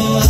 좋아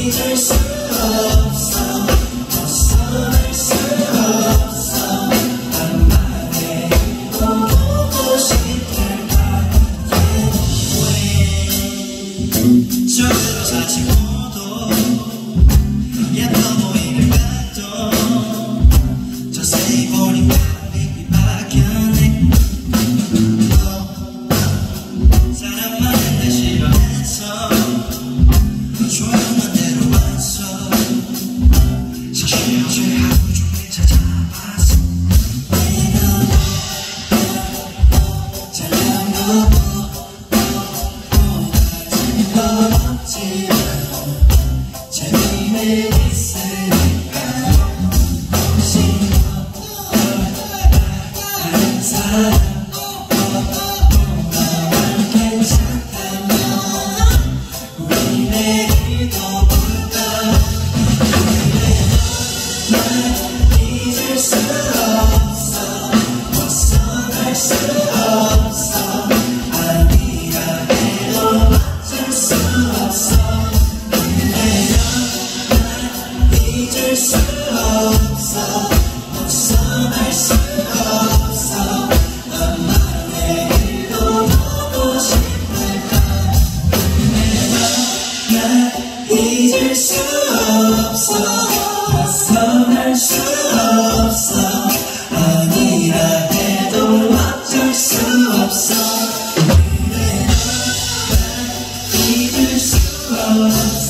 잊을 수 없어 벗어날 수 없어 한마디 저를 사지 to 견딜 수 없어. 벗어날 수 없어. 아니라 해도 어쩔 수 없어. 그래 난 믿을 수 없어.